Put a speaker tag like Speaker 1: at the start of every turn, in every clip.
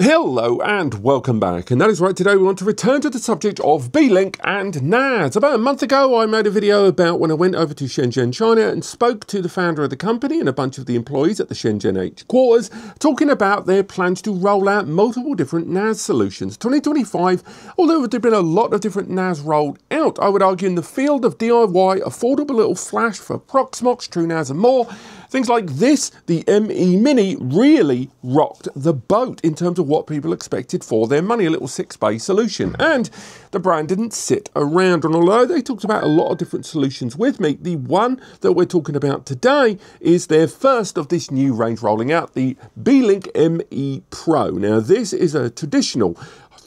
Speaker 1: Hello and welcome back, and that is right, today we want to return to the subject of Beelink and NAS. About a month ago I made a video about when I went over to Shenzhen, China and spoke to the founder of the company and a bunch of the employees at the Shenzhen headquarters, talking about their plans to roll out multiple different NAS solutions. 2025, although there have been a lot of different NAS rolled out, I would argue in the field of DIY, affordable little flash for Proxmox, TrueNAS and more, Things like this, the ME Mini, really rocked the boat in terms of what people expected for their money, a little six bay solution. And the brand didn't sit around. And although they talked about a lot of different solutions with me, the one that we're talking about today is their first of this new range rolling out, the Beelink ME Pro. Now, this is a traditional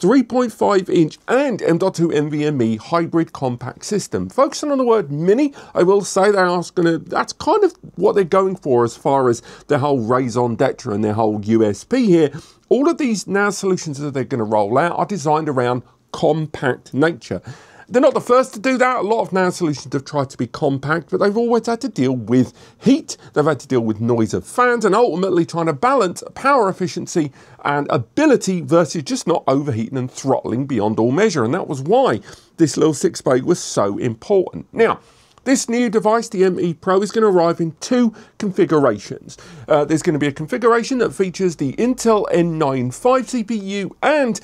Speaker 1: 3.5 inch and M.2 NVMe hybrid compact system. Focusing on the word mini, I will say they are to, that's kind of what they're going for as far as their whole raison d'etre and their whole USP here. All of these NAS solutions that they're going to roll out are designed around compact nature. They're not the first to do that. A lot of NAS solutions have tried to be compact, but they've always had to deal with heat. They've had to deal with noise of fans and ultimately trying to balance power efficiency and ability versus just not overheating and throttling beyond all measure. And that was why this little 6 bay was so important. Now, this new device, the ME Pro, is going to arrive in two configurations. Uh, there's going to be a configuration that features the Intel N95 CPU and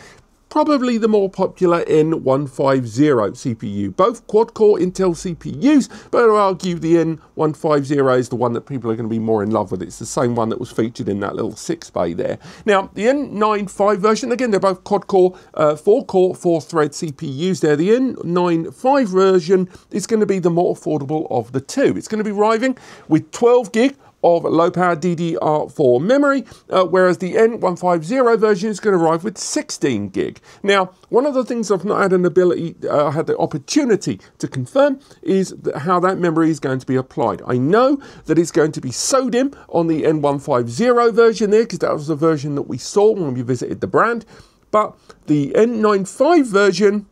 Speaker 1: probably the more popular N150 CPU. Both quad-core Intel CPUs, but I argue the N150 is the one that people are going to be more in love with. It's the same one that was featured in that little 6-bay there. Now, the N95 version, again, they're both quad-core, 4-core, uh, 4-thread CPUs there. The N95 version is going to be the more affordable of the two. It's going to be arriving with 12 gig of low power DDR4 memory, uh, whereas the N150 version is going to arrive with 16 gig. Now, one of the things I've not had an ability, uh, had the opportunity to confirm is that how that memory is going to be applied. I know that it's going to be SODIMM on the N150 version there, because that was the version that we saw when we visited the brand, but the N95 version,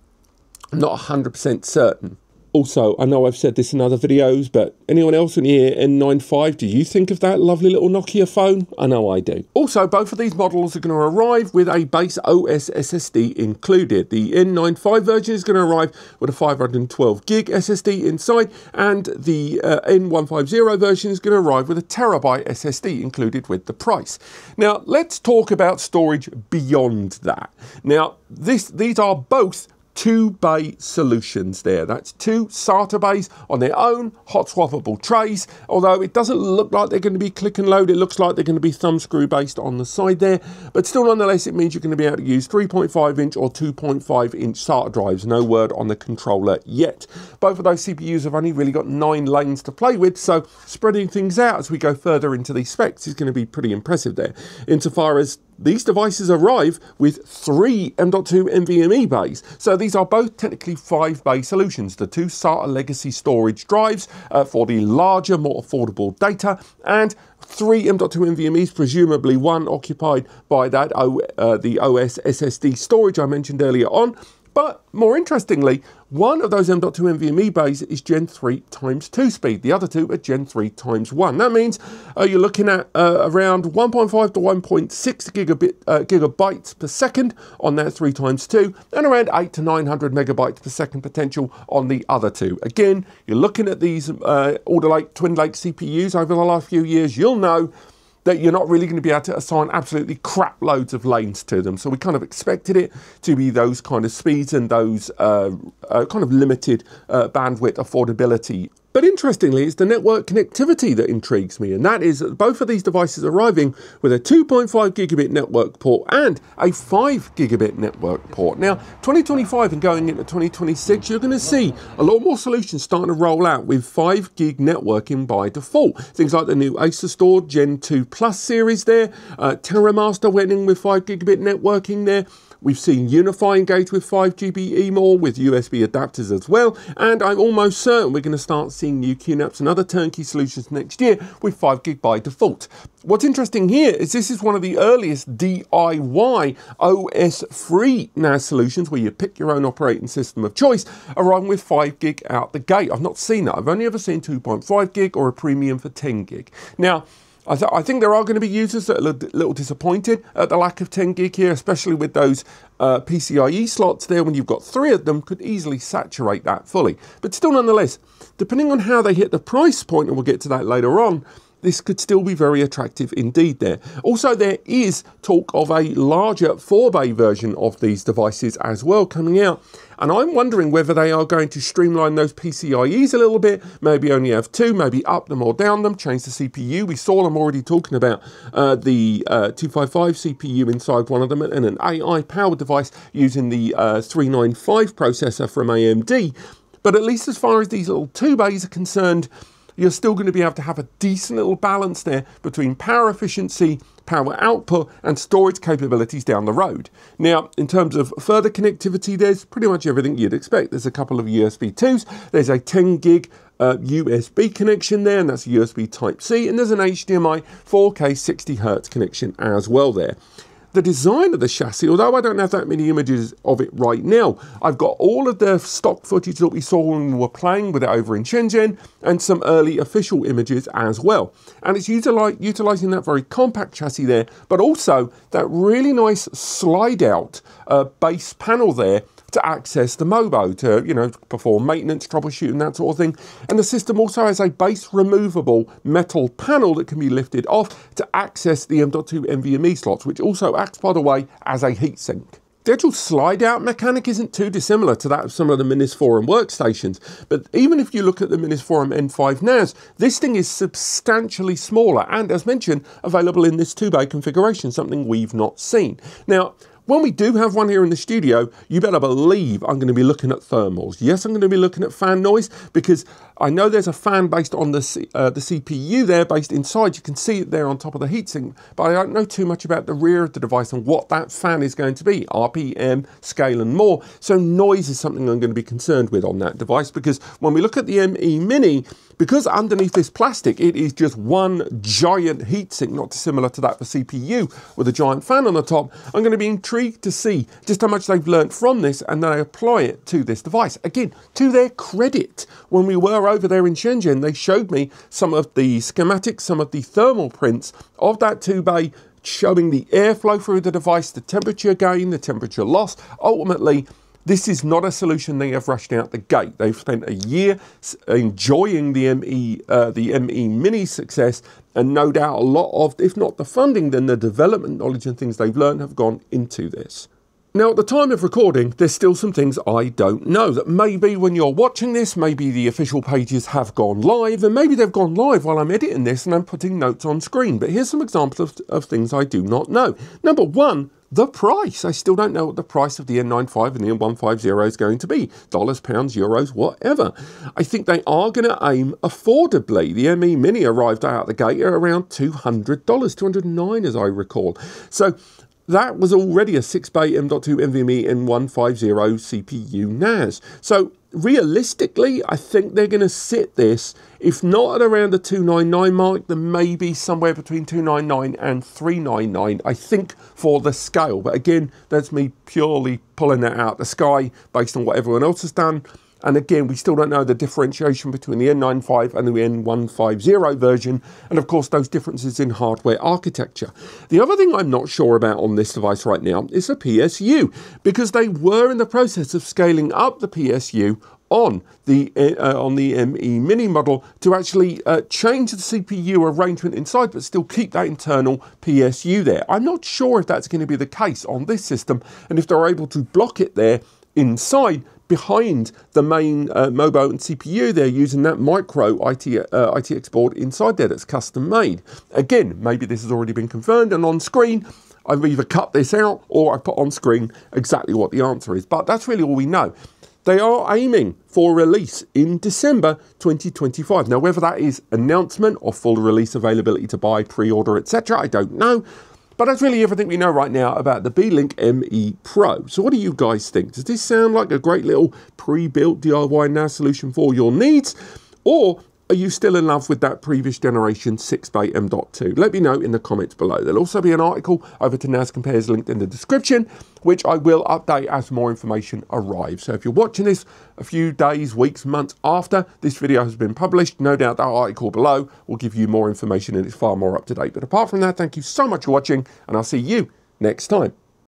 Speaker 1: I'm not 100% certain. Also, I know I've said this in other videos, but anyone else in here N95, do you think of that lovely little Nokia phone? I know I do. Also, both of these models are going to arrive with a base OS SSD included. The N95 version is going to arrive with a 512 gig SSD inside, and the uh, N150 version is going to arrive with a terabyte SSD included with the price. Now, let's talk about storage beyond that. Now, this these are both two bay solutions there. That's two SATA bays on their own hot swappable trays, although it doesn't look like they're going to be click and load. It looks like they're going to be thumb screw based on the side there, but still nonetheless it means you're going to be able to use 3.5 inch or 2.5 inch SATA drives. No word on the controller yet. Both of those CPUs have only really got nine lanes to play with, so spreading things out as we go further into these specs is going to be pretty impressive there. Insofar as these devices arrive with three M.2 NVMe bays. So these are both technically five bay solutions. The two SATA legacy storage drives uh, for the larger, more affordable data and three M.2 NVMe's, presumably one occupied by that o, uh, the OS SSD storage I mentioned earlier on, but more interestingly, one of those M.2 NVMe bays is Gen 3 times 2 speed. The other two are Gen 3 times 1. That means uh, you're looking at uh, around 1.5 to 1.6 gigabit, uh, gigabytes per second on that 3 times 2 and around 8 to 900 megabytes per second potential on the other two. Again, you're looking at these uh, Alder Lake Twin Lake CPUs over the last few years. You'll know that you're not really going to be able to assign absolutely crap loads of lanes to them. So we kind of expected it to be those kind of speeds and those uh, uh, kind of limited uh, bandwidth affordability but interestingly, it's the network connectivity that intrigues me, and that is that both of these devices are arriving with a 2.5 gigabit network port and a 5 gigabit network port. Now, 2025 and going into 2026, you're going to see a lot more solutions starting to roll out with 5 gig networking by default. Things like the new Asustor Gen 2 Plus series there, uh, TerraMaster went in with 5 gigabit networking there. We've seen UniFi engage with 5G more with USB adapters as well, and I'm almost certain we're going to start seeing new QNAPs and other turnkey solutions next year with 5 gig by default. What's interesting here is this is one of the earliest DIY OS-free NAS solutions where you pick your own operating system of choice, along with 5 gig out the gate. I've not seen that. I've only ever seen 2.5 gig or a premium for 10 gig. Now, I, th I, think there are going to be users that are a little disappointed at the lack of 10 gig here, especially with those uh, PCIe slots there. When you've got three of them, could easily saturate that fully. But still, nonetheless, depending on how they hit the price point, and we'll get to that later on, this could still be very attractive indeed there. Also, there is talk of a larger 4 bay version of these devices as well coming out. And I'm wondering whether they are going to streamline those PCIEs a little bit, maybe only have two, maybe up them or down them, change the CPU. We saw them already talking about uh, the uh, 255 CPU inside one of them and an AI powered device using the uh, 395 processor from AMD. But at least as far as these little two bays are concerned, you're still going to be able to have a decent little balance there between power efficiency, power output, and storage capabilities down the road. Now, in terms of further connectivity, there's pretty much everything you'd expect. There's a couple of USB 2s, there's a 10 gig uh, USB connection there, and that's USB Type C, and there's an HDMI 4K 60 Hz connection as well there the design of the chassis, although I don't have that many images of it right now, I've got all of the stock footage that we saw when we were playing with it over in Shenzhen and some early official images as well. And it's utilizing that very compact chassis there, but also that really nice slide out uh, base panel there to access the Mobo to, you know, perform maintenance, troubleshooting, that sort of thing. And the system also has a base removable metal panel that can be lifted off to access the M.2 NVMe slots, which also acts, by the way, as a heatsink. The actual slide out mechanic isn't too dissimilar to that of some of the Minisforum workstations, but even if you look at the Minisforum N5 NAS, this thing is substantially smaller and, as mentioned, available in this 2-bay configuration, something we've not seen. Now, when we do have one here in the studio, you better believe I'm going to be looking at thermals. Yes, I'm going to be looking at fan noise because I know there's a fan based on the, uh, the CPU there, based inside. You can see it there on top of the heatsink, but I don't know too much about the rear of the device and what that fan is going to be, RPM, scale and more. So noise is something I'm going to be concerned with on that device because when we look at the ME Mini, because underneath this plastic, it is just one giant heatsink, not dissimilar to that for CPU, with a giant fan on the top. I'm going to be intrigued to see just how much they've learned from this and then I apply it to this device. Again, to their credit, when we were over there in Shenzhen, they showed me some of the schematics, some of the thermal prints of that 2-bay eh, showing the airflow through the device, the temperature gain, the temperature loss, ultimately this is not a solution they have rushed out the gate. They've spent a year enjoying the ME, uh, the ME Mini success, and no doubt a lot of, if not the funding, then the development knowledge and things they've learned have gone into this. Now, at the time of recording, there's still some things I don't know. That maybe when you're watching this, maybe the official pages have gone live, and maybe they've gone live while I'm editing this and I'm putting notes on screen. But here's some examples of, of things I do not know. Number one, the price. I still don't know what the price of the N95 and the N150 is going to be. Dollars, pounds, euros, whatever. I think they are going to aim affordably. The ME Mini arrived out the gate at around $200, 209 as I recall. So that was already a 6-bay M.2 NVMe N150 CPU NAS. So realistically, I think they're going to sit this, if not at around the 299 mark, then maybe somewhere between 299 and 399, I think, for the scale. But again, that's me purely pulling that out the sky based on what everyone else has done. And again, we still don't know the differentiation between the N95 and the N150 version, and of course, those differences in hardware architecture. The other thing I'm not sure about on this device right now is the PSU, because they were in the process of scaling up the PSU on the uh, on the ME Mini model to actually uh, change the CPU arrangement inside, but still keep that internal PSU there. I'm not sure if that's going to be the case on this system, and if they're able to block it there inside behind the main uh, mobile and CPU, they're using that micro IT, uh, ITX board inside there that's custom made. Again, maybe this has already been confirmed and on screen, I've either cut this out or I put on screen exactly what the answer is. But that's really all we know. They are aiming for release in December 2025. Now, whether that is announcement or full release availability to buy, pre-order, etc., I don't know. But that's really everything we know right now about the Beelink ME Pro. So what do you guys think? Does this sound like a great little pre-built DIY NAS solution for your needs? Or are you still in love with that previous generation 6-bay M.2? Let me know in the comments below. There'll also be an article over to NAS Compares linked in the description, which I will update as more information arrives. So if you're watching this a few days, weeks, months after this video has been published, no doubt that article below will give you more information and it's far more up to date. But apart from that, thank you so much for watching and I'll see you next time.